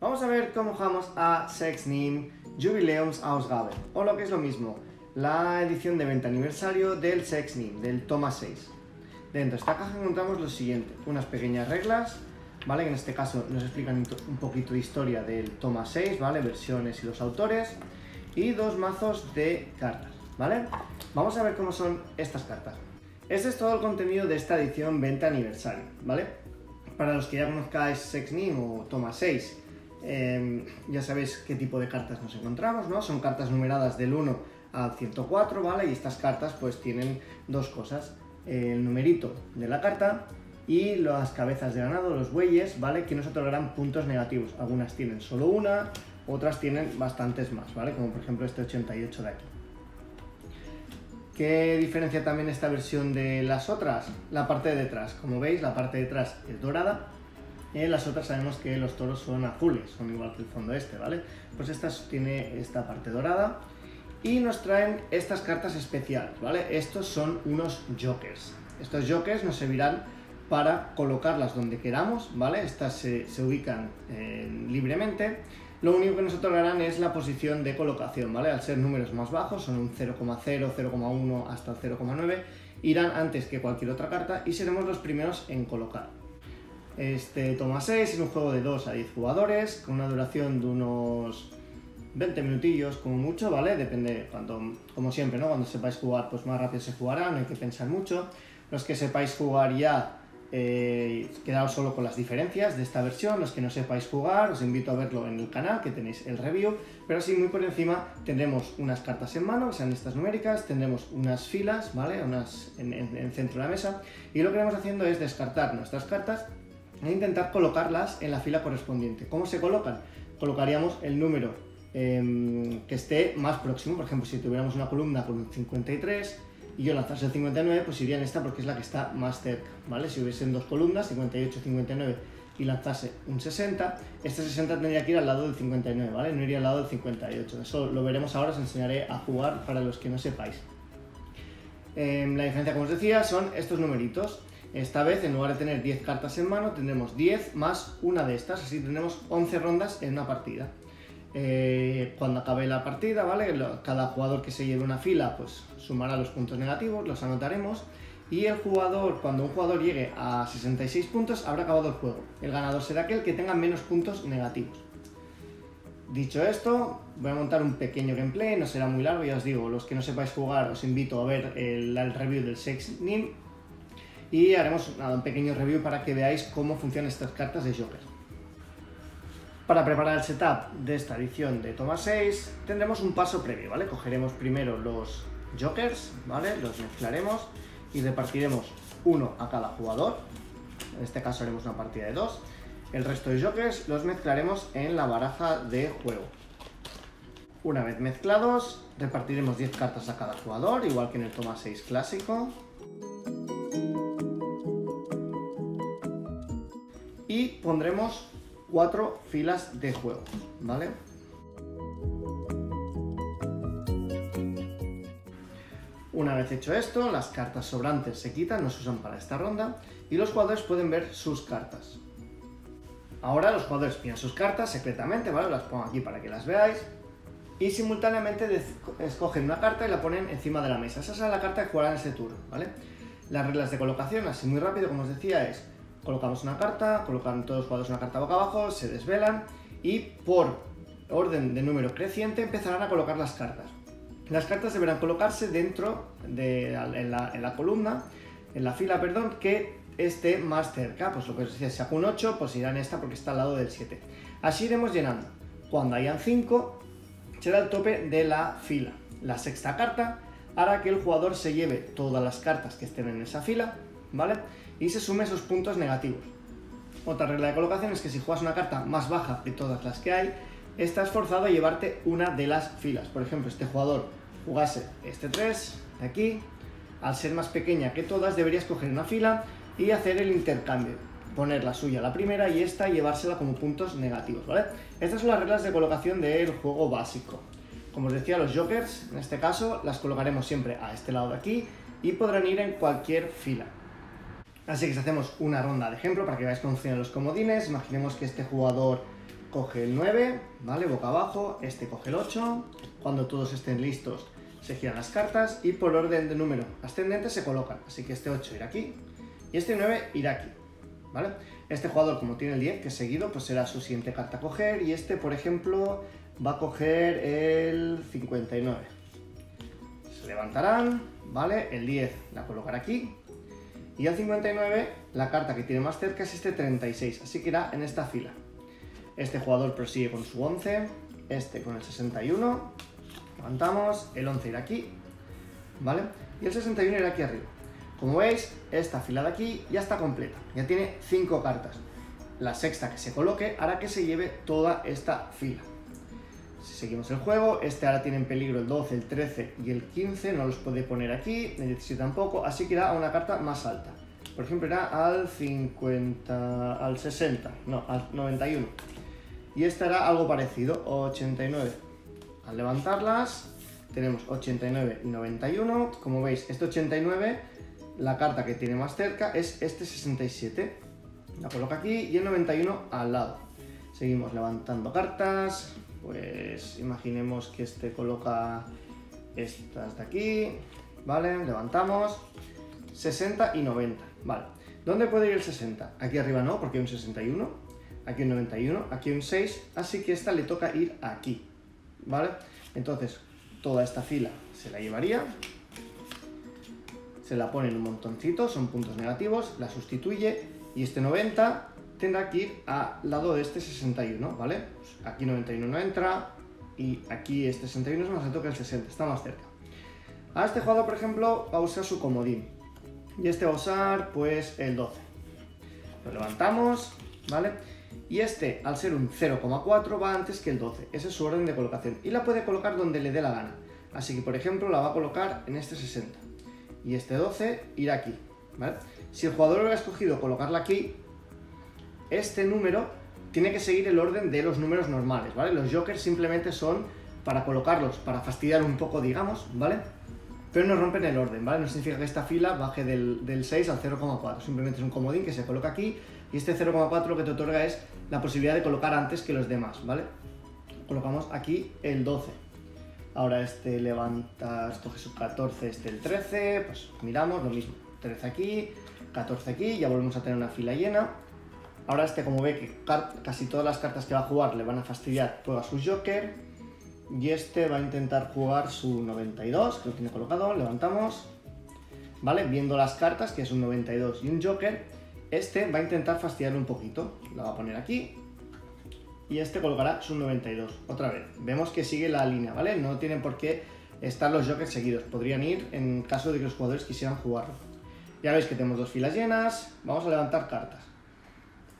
Vamos a ver cómo jugamos a Sexnim Jubiläumsausgabe, o lo que es lo mismo, la edición de venta aniversario del Sexnim, del Toma 6. Dentro de esta caja encontramos lo siguiente, unas pequeñas reglas, ¿vale? Que en este caso nos explican un poquito de historia del Toma 6, ¿vale? Versiones y los autores, y dos mazos de cartas, ¿vale? Vamos a ver cómo son estas cartas. Este es todo el contenido de esta edición venta aniversario, ¿vale? Para los que ya conozcáis Sexnim o Toma 6, em, ya sabéis qué tipo de cartas nos encontramos, ¿no? Son cartas numeradas del 1 al 104, ¿vale? Y estas cartas pues tienen dos cosas, el numerito de la carta y las cabezas de ganado, los bueyes, ¿vale? Que nos otorgarán puntos negativos. Algunas tienen solo una, otras tienen bastantes más, ¿vale? Como por ejemplo este 88 de aquí. ¿Qué diferencia también esta versión de las otras? La parte de detrás. Como veis, la parte de detrás es dorada. En las otras sabemos que los toros son azules, son igual que el fondo este, ¿vale? Pues esta tiene esta parte dorada. Y nos traen estas cartas especiales, ¿vale? Estos son unos jokers. Estos jokers nos servirán para colocarlas donde queramos, ¿vale? Estas se, ubican eh, libremente lo único que nos otorgarán es la posición de colocación, ¿vale? Al ser números más bajos, son un 0,0, 0,1 hasta el 0,9, irán antes que cualquier otra carta y seremos los primeros en colocar. Este toma 6 es un juego de 2 a 10 jugadores, con una duración de unos 20 minutillos como mucho, ¿vale? Depende, cuando, como siempre, ¿no? Cuando sepáis jugar, pues más rápido se jugará, no hay que pensar mucho. Los que sepáis jugar ya eh, quedaos solo con las diferencias de esta versión, los que no sepáis jugar, os invito a verlo en el canal, que tenéis el review, pero así muy por encima tendremos unas cartas en mano, que sean estas numéricas, tendremos unas filas, ¿vale? Unas en, el centro de la mesa, y lo que iremos haciendo es descartar nuestras cartas e intentar colocarlas en la fila correspondiente. ¿Cómo se colocan? Colocaríamos el número em, que esté más próximo, por ejemplo, si tuviéramos una columna con un 53, y yo lanzase el 59, pues iría en esta porque es la que está más cerca, ¿vale? Si hubiesen dos columnas, 58, 59, y lanzase un 60, este 60 tendría que ir al lado del 59, ¿vale? No iría al lado del 58. Eso lo veremos ahora, os enseñaré a jugar para los que no sepáis. Em, la diferencia, como os decía, son estos numeritos. Esta vez, en lugar de tener 10 cartas en mano, tendremos 10 más una de estas, así tendremos 11 rondas en una partida. Eh, cuando acabe la partida, ¿vale? Cada jugador que se lleve una fila, pues sumará los puntos negativos, los anotaremos. Y el jugador, cuando un jugador llegue a 66 puntos, habrá acabado el juego. El ganador será aquel que tenga menos puntos negativos. Dicho esto, voy a montar un pequeño gameplay, no será muy largo, ya os digo, los que no sepáis jugar os invito a ver el, review del Sex Nim y haremos un pequeño review para que veáis cómo funcionan estas cartas de Joker. Para preparar el setup de esta edición de Toma 6 tendremos un paso previo, ¿vale? Cogeremos primero los jokers, ¿vale? Los mezclaremos y repartiremos uno a cada jugador. En este caso haremos una partida de dos. El resto de jokers los mezclaremos en la baraja de juego. Una vez mezclados, repartiremos 10 cartas a cada jugador, igual que en el Toma 6 clásico. Y pondremos cuatro filas de juego, ¿vale? Una vez hecho esto, las cartas sobrantes se quitan, no se usan para esta ronda, y los jugadores pueden ver sus cartas. Ahora los jugadores miran sus cartas secretamente, ¿vale? Las pongo aquí para que las veáis. Y simultáneamente escogen una carta y la ponen encima de la mesa. Esa es la carta que jugarán ese turno, ¿vale? Las reglas de colocación, así muy rápido, como os decía, es colocamos una carta, colocan todos los jugadores una carta boca abajo, se desvelan y por orden de número creciente empezarán a colocar las cartas. Las cartas deberán colocarse dentro de en la, columna, en la fila, perdón, que esté más cerca. Pues lo que os decía, si saco un 8, pues irá en esta porque está al lado del 7. Así iremos llenando. Cuando hayan 5, será el tope de la fila. La sexta carta hará que el jugador se lleve todas las cartas que estén en esa fila, ¿vale? Y se sume esos puntos negativos. Otra regla de colocación es que si juegas una carta más baja que todas las que hay, estás forzado a llevarte una de las filas. Por ejemplo, este jugador jugase este 3 de aquí, al ser más pequeña que todas, deberías coger una fila y hacer el intercambio. Poner la suya la primera y esta llevársela como puntos negativos, ¿vale? Estas son las reglas de colocación del juego básico. Como os decía, los jokers, en este caso, las colocaremos siempre a este lado de aquí y podrán ir en cualquier fila. Así que si hacemos una ronda de ejemplo para que veáis cómo funcionan los comodines, imaginemos que este jugador coge el 9, ¿vale? Boca abajo, este coge el 8. Cuando todos estén listos, se giran las cartas y por orden de número ascendente se colocan. Así que este 8 irá aquí y este 9 irá aquí, ¿vale? Este jugador, como tiene el 10, que es seguido, pues será su siguiente carta a coger y este, por ejemplo, va a coger el 59. Se levantarán, ¿vale? El 10 la colocará aquí y el 59, la carta que tiene más cerca es este 36, así que irá en esta fila. Este jugador prosigue con su 11, este con el 61, levantamos, el 11 irá aquí, ¿vale? Y el 61 irá aquí arriba. Como veis, esta fila de aquí ya está completa, ya tiene 5 cartas. La sexta que se coloque hará que se lleve toda esta fila. Seguimos el juego, este ahora tiene en peligro el 12, el 13 y el 15, no los puede poner aquí, el 17 tampoco, así que irá a una carta más alta. Por ejemplo, irá al 50, al 60, no, al 91 y esta era algo parecido, 89. Al levantarlas tenemos 89 y 91, como veis este 89, la carta que tiene más cerca es este 67, la coloca aquí y el 91 al lado. Seguimos levantando cartas, pues imaginemos que este coloca estas de aquí, ¿vale? Levantamos, 60 y 90, ¿vale? ¿Dónde puede ir el 60? Aquí arriba no, porque hay un 61, aquí un 91, aquí un 6, así que esta le toca ir aquí, ¿vale? Entonces, toda esta fila se la llevaría, se la pone en un montoncito, son puntos negativos, la sustituye y este 90 tendrá que ir al lado de este 61, ¿vale? Pues aquí 91 no entra y aquí este 61 es más alto que el 60, está más cerca. A este jugador, por ejemplo, va a usar su comodín y este va a usar pues el 12. Lo levantamos, ¿vale? y este, al ser un 0,4, va antes que el 12. Ese es su orden de colocación. Y la puede colocar donde le dé la gana. Así que, por ejemplo, la va a colocar en este 60. Y este 12 irá aquí. Si el jugador hubiera escogido colocarla aquí, este número tiene que seguir el orden de los números normales, ¿vale? Los jokers simplemente son para colocarlos, para fastidiar un poco, digamos, ¿vale? Pero no rompen el orden, ¿vale? No significa que esta fila baje del, del 6 al 0,4. Simplemente es un comodín que se coloca aquí y este 0,4 lo que te otorga es la posibilidad de colocar antes que los demás, ¿vale? Colocamos aquí el 12. Ahora este levanta, coge su 14, este el 13, pues miramos lo mismo. 13 aquí, 14 aquí, ya volvemos a tener una fila llena. Ahora este como ve que casi todas las cartas que va a jugar le van a fastidiar todo a su Joker. Y este va a intentar jugar su 92, que lo tiene colocado, levantamos. ¿Vale? Viendo las cartas, que es un 92 y un Joker, este va a intentar fastidiarlo un poquito. La va a poner aquí. Y este colocará su 92. Otra vez. Vemos que sigue la línea, ¿vale? No tienen por qué estar los jokers seguidos. Podrían ir en caso de que los jugadores quisieran jugarlo. Ya veis que tenemos dos filas llenas. Vamos a levantar cartas.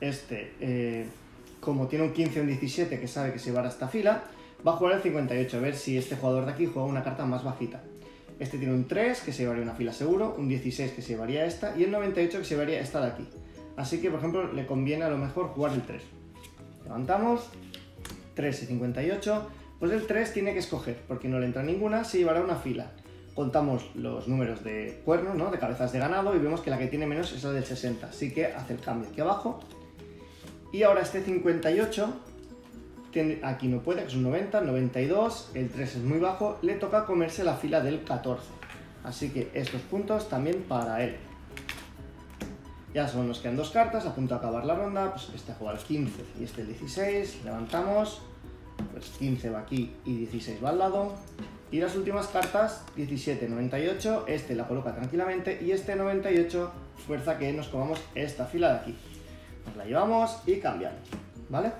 Este, eh, como tiene un 15 y un 17 que sabe que se va a esta fila, va a jugar el 58. A ver si este jugador de aquí juega una carta más bajita. Este tiene un 3 que se llevaría una fila seguro, un 16 que se llevaría esta y el 98 que se llevaría esta de aquí. Así que, por ejemplo, le conviene a lo mejor jugar el 3. Levantamos, 3 y 58. Pues el 3 tiene que escoger, porque no le entra ninguna, se llevará una fila. Contamos los números de cuernos, ¿no? de cabezas de ganado, y vemos que la que tiene menos es la del 60. Así que hace el cambio aquí abajo. Y ahora este 58 aquí no puede, que es un 90, 92, el 3 es muy bajo, le toca comerse la fila del 14. Así que estos puntos también para él. Ya solo nos quedan dos cartas, a punto de acabar la ronda, pues este juega el 15 y este el 16, levantamos, pues 15 va aquí y 16 va al lado. Y las últimas cartas, 17, 98, este la coloca tranquilamente y este 98 fuerza que nos comamos esta fila de aquí. La llevamos y cambiamos, ¿vale?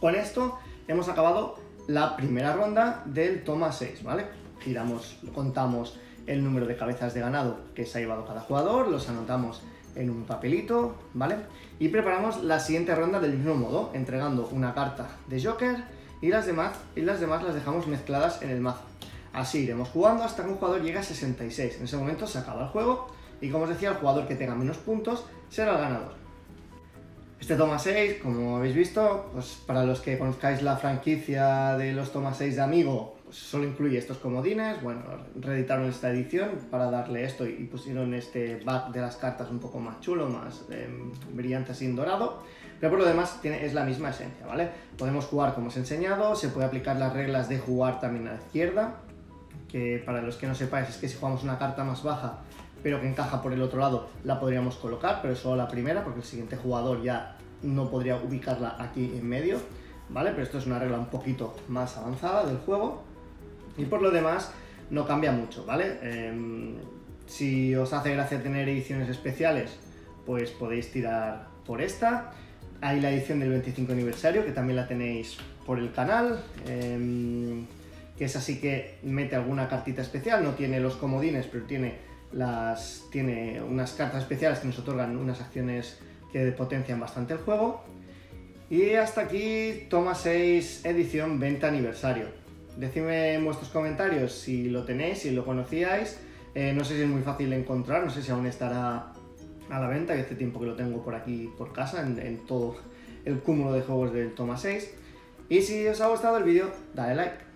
Con esto hemos acabado la primera ronda del toma 6, ¿vale? Giramos, contamos el número de cabezas de ganado que se ha llevado cada jugador, los anotamos en un papelito, ¿vale? Y preparamos la siguiente ronda del mismo modo, entregando una carta de Joker y las demás, y las, demás las dejamos mezcladas en el mazo. Así iremos jugando hasta que un jugador llegue a 66. En ese momento se acaba el juego y como os decía, el jugador que tenga menos puntos será el ganador. Este toma 6, como habéis visto, pues para los que conozcáis la franquicia de los toma 6 de Amigo, pues solo incluye estos comodines. Bueno, reeditaron esta edición para darle esto y pusieron este back de las cartas un poco más chulo, más eh, brillante así en dorado. Pero por lo demás tiene, es la misma esencia, ¿vale? Podemos jugar como os he enseñado, se puede aplicar las reglas de jugar también a la izquierda, que para los que no sepáis es que si jugamos una carta más baja, pero que encaja por el otro lado, la podríamos colocar, pero solo la primera, porque el siguiente jugador ya no podría ubicarla aquí en medio, ¿vale? Pero esto es una regla un poquito más avanzada del juego. Y por lo demás, no cambia mucho, ¿vale? Em, si os hace gracia tener ediciones especiales, pues podéis tirar por esta. Hay la edición del 25 aniversario, que también la tenéis por el canal, em, que es así que mete alguna cartita especial, no tiene los comodines, pero tiene, las, tiene unas cartas especiales que nos otorgan unas acciones que potencian bastante el juego. Y hasta aquí toma 6 edición 20 aniversario. Decidme en vuestros comentarios si lo tenéis, si lo conocíais. Eh, no sé si es muy fácil encontrar, no sé si aún estará a la venta, que hace tiempo que lo tengo por aquí por casa, en, todo el cúmulo de juegos del Toma 6. Y si os ha gustado el vídeo, dale like.